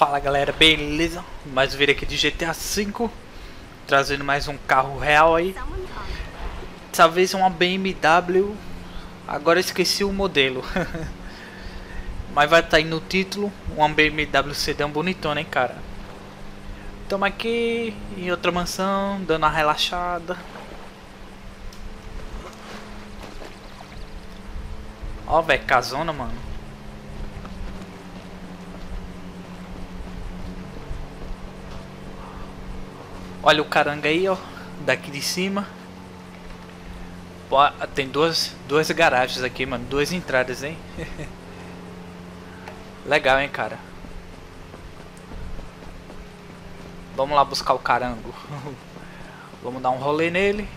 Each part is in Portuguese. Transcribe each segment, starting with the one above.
Fala galera, beleza? Mais um vídeo aqui de GTA V Trazendo mais um carro real aí. Dessa vez uma BMW Agora esqueci o modelo. Mas vai estar tá aí no título Uma BMW sedã bonitona, hein cara? Estamos aqui em outra mansão Dando uma relaxada. Ó, velho, casona, mano Olha o caranga aí, ó. Daqui de cima. Tem duas, duas garagens aqui, mano. Duas entradas, hein? Legal, hein, cara. Vamos lá buscar o carango. Vamos dar um rolê nele.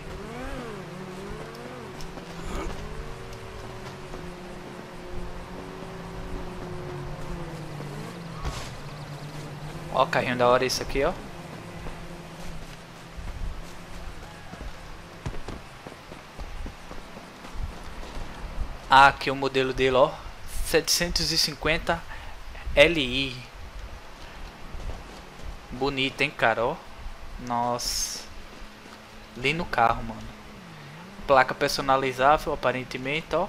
Ó, carrinho da hora esse aqui, ó. Aqui é o modelo dele, ó. 750 Li. Bonito, hein, cara, ó. Nossa. Lindo carro, mano. Placa personalizável, aparentemente, ó.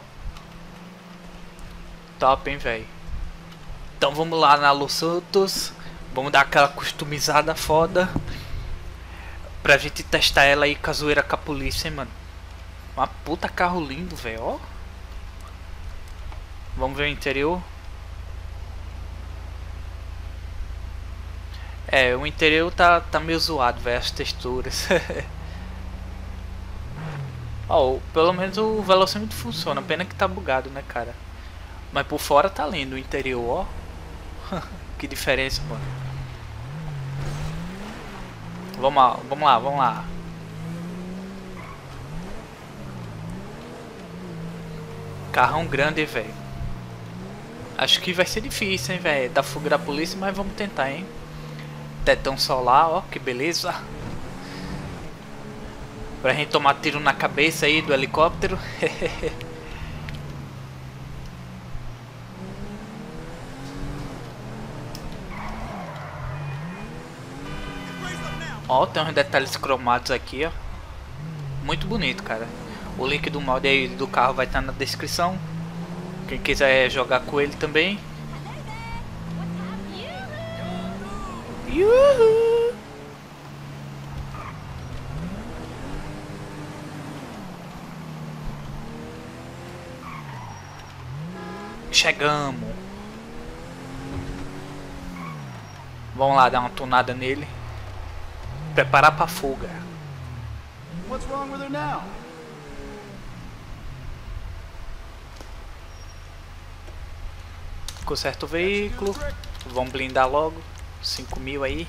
Top, hein, velho. Então vamos lá na Los Santos. Vamos dar aquela customizada foda. Pra gente testar ela aí com a zoeira com a polícia, hein, mano. Uma puta carro lindo, velho, ó. Vamos ver o interior. É, o interior tá, tá meio zoado, velho, as texturas. oh, pelo menos o velocímetro funciona, pena que tá bugado, né, cara? Mas por fora tá lindo o interior, ó. que diferença, mano. Vamos lá, vamos lá, vamos lá. Carrão grande, velho. Acho que vai ser difícil, hein, velho. Da fuga da polícia, mas vamos tentar, hein. Tetão solar, ó, que beleza. Pra gente tomar tiro na cabeça aí do helicóptero. ó, tem uns detalhes cromados aqui, ó. Muito bonito, cara. O link do mod aí do carro vai estar na descrição. Quem quiser jogar com ele também. Uhul. Chegamos. Vamos lá dar uma tunada nele. Preparar para fuga. What's wrong with her now? Conserta o veículo. Vamos blindar logo. 5 mil aí.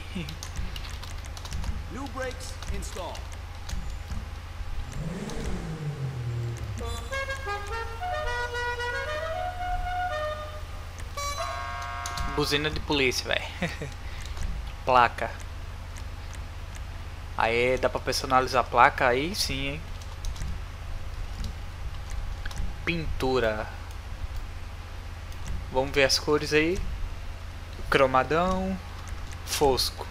Buzina de polícia, velho. placa. Aí dá pra personalizar a placa, aí sim, hein. Pintura. Vamos ver as cores aí. Cromadão. Fosco.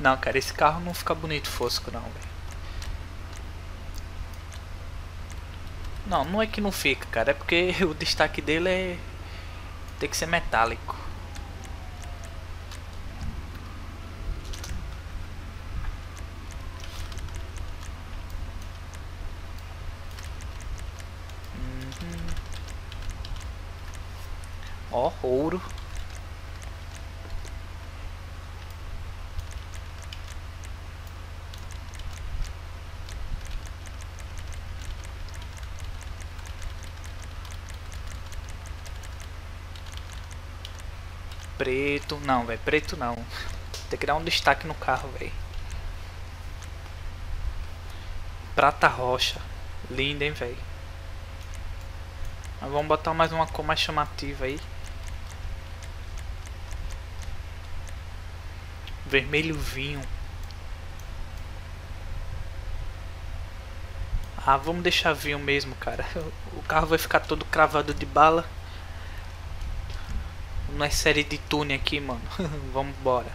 Não, cara, esse carro não fica bonito fosco não. Não, não é que não fica, cara. É porque o destaque dele é... Tem que ser metálico. Ouro. Preto, não, velho, preto não. Tem que dar um destaque no carro, velho. Prata rocha. Linda, hein, velho. Mas vamos botar mais uma cor mais chamativa aí. Vermelho vinho. Ah, vamos deixar vinho mesmo, cara. O carro vai ficar todo cravado de bala. Não é série de tune aqui, mano. Vamos embora.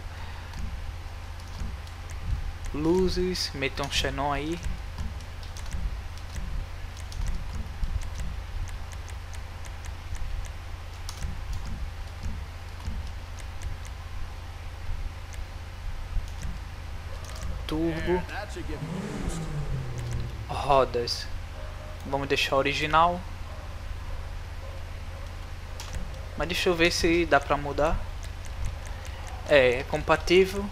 Luzes, metam um xenon aí. Turbo. Rodas. Vamos deixar original. Mas deixa eu ver se dá pra mudar. É, é compatível.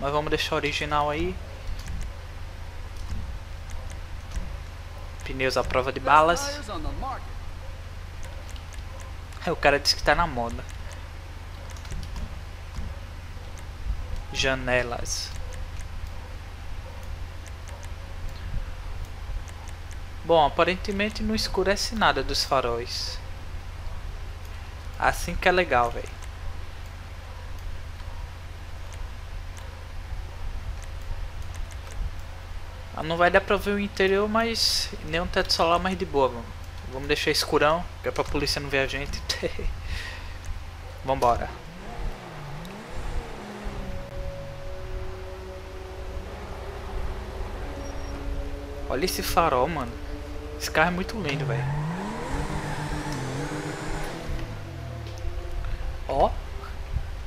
Mas vamos deixar original aí. Pneus à prova de balas. É, o cara disse que tá na moda. Janelas. Bom, aparentemente não escurece nada dos faróis. Assim que é legal, velho. Ah, não vai dar pra ver o interior, mas nem um teto solar mais de boa, mano. Vamos deixar escurão, que é pra polícia não ver a gente. Vambora. Olha esse farol, mano. Esse carro é muito lindo, velho. Ó.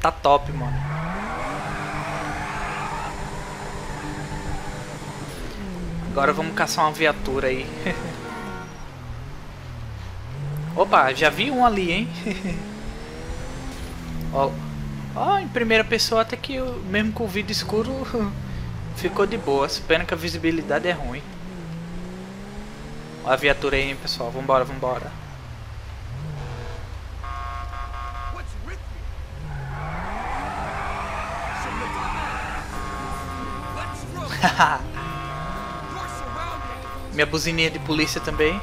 Tá top, mano. Agora vamos caçar uma viatura aí. Opa, já vi um ali, hein? ó, ó, em primeira pessoa até que eu, mesmo com o vídeo escuro ficou de boa. Pena que a visibilidade é ruim. A viatura aí, hein, pessoal. Vambora, vambora. Minha buzininha de polícia também.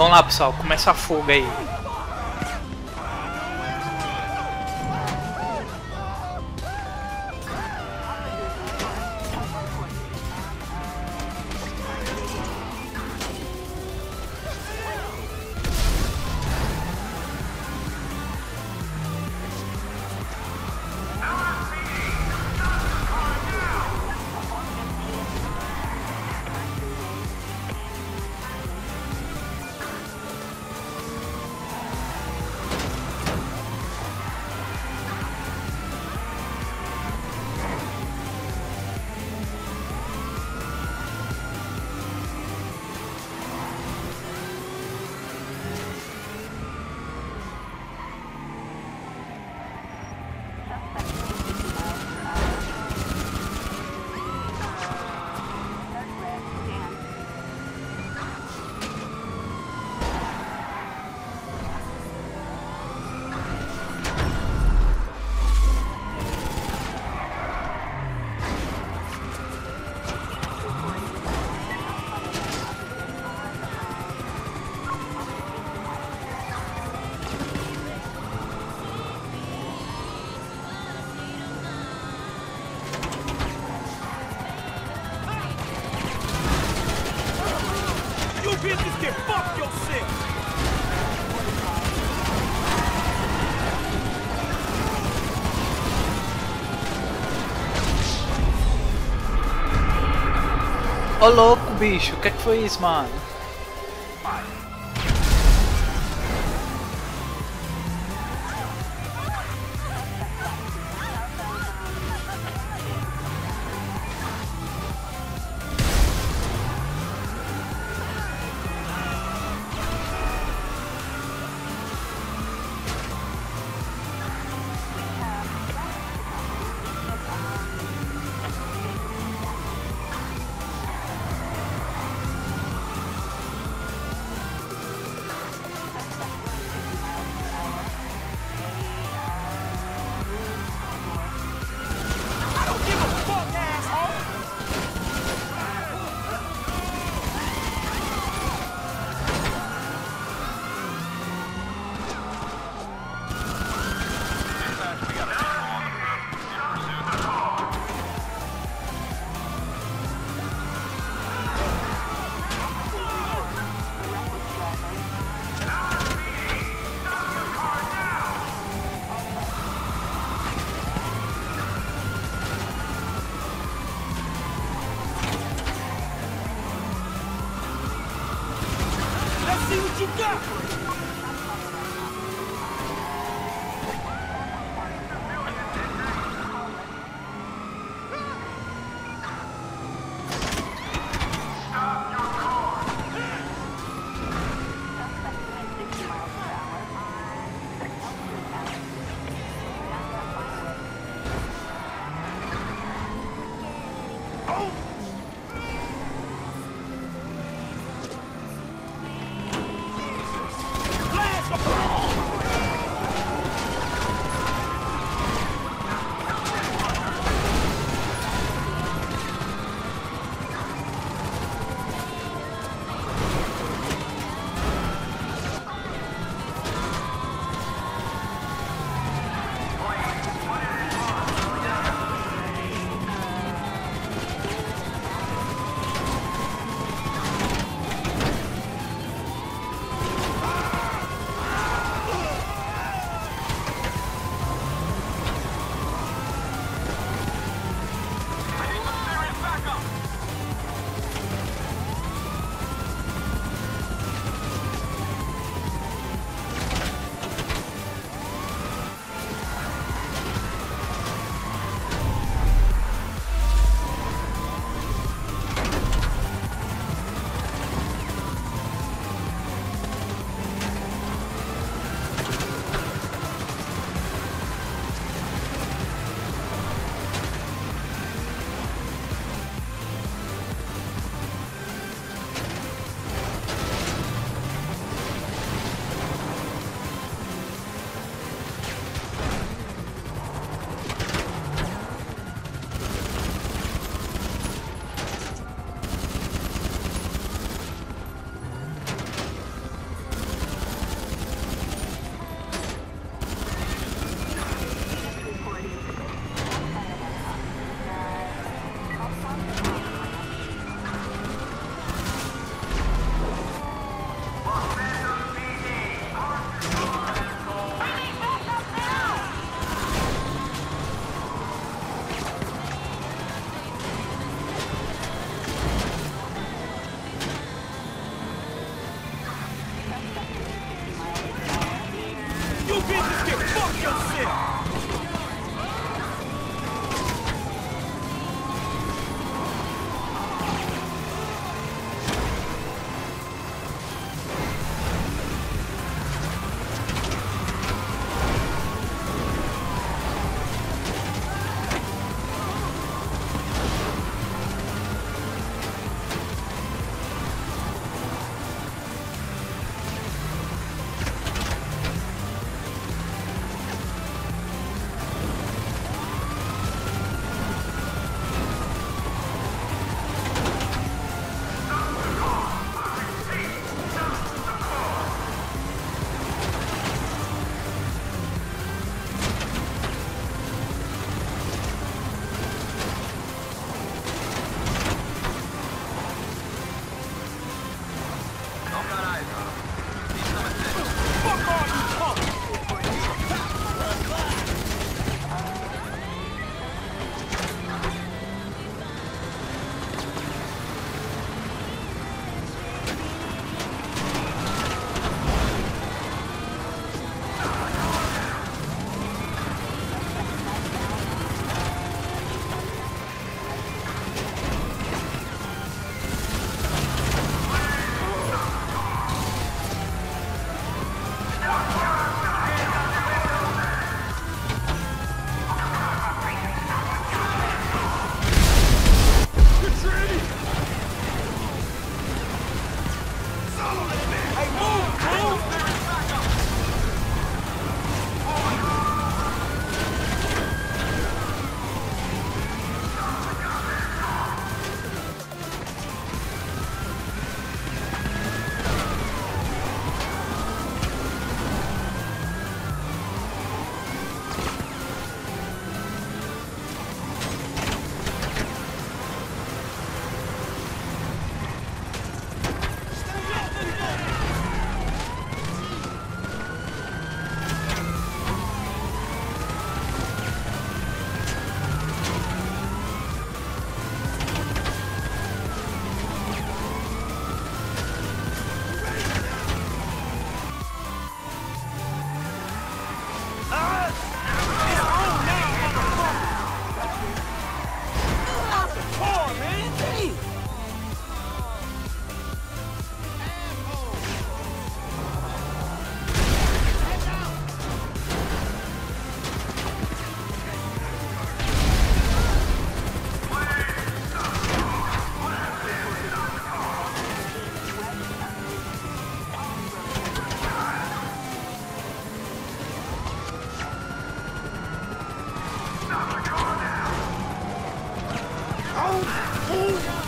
Vamos lá pessoal, começa a fuga aí. Louco, bicho, o que, é que foi isso, mano? Oh! Oh, oh.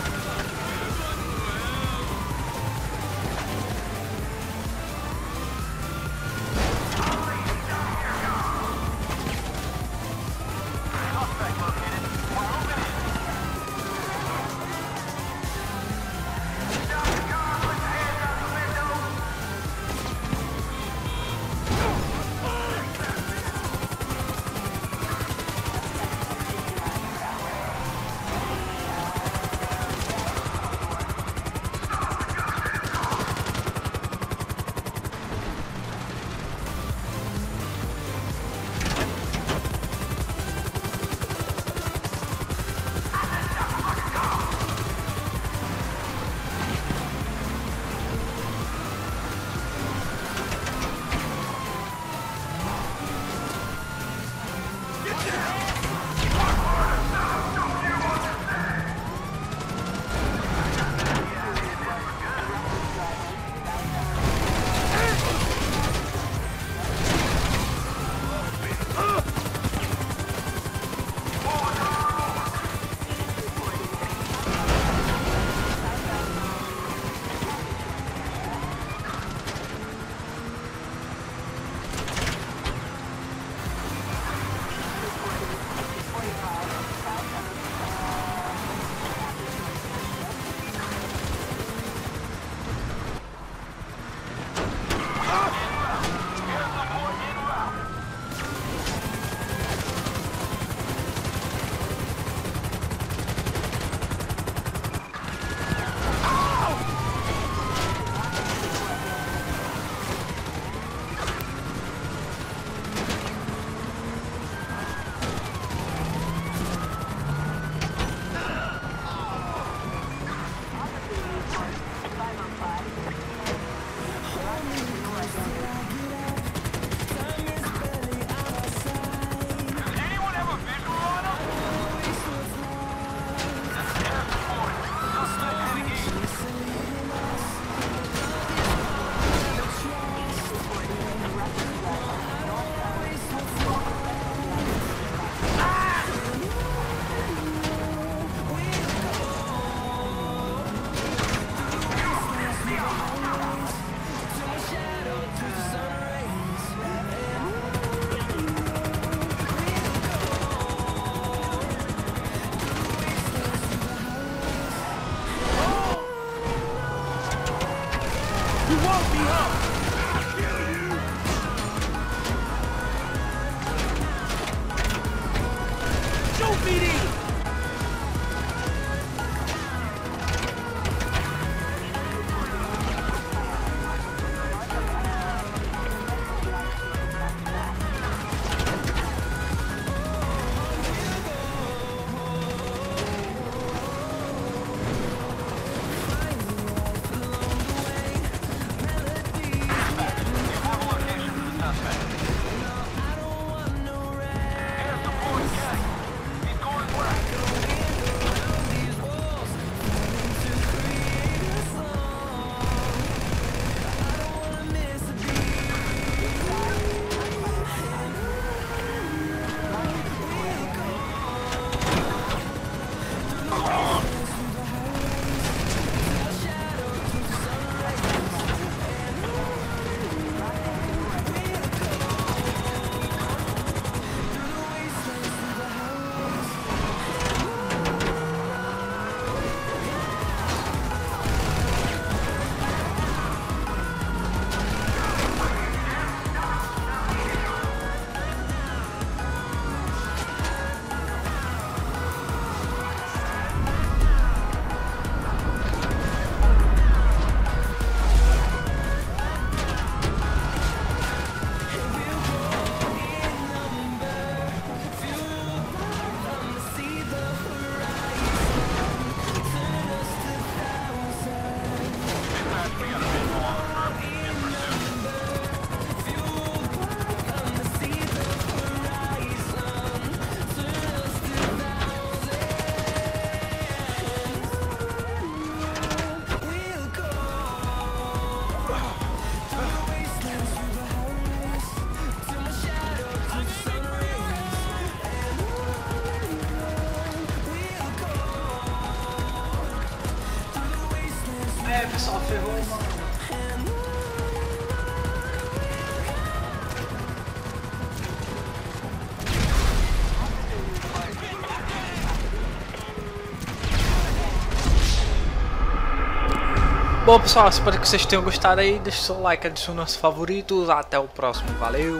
Bom pessoal, espero que vocês tenham gostado aí, deixe seu like, adicione os favoritos, até o próximo, valeu!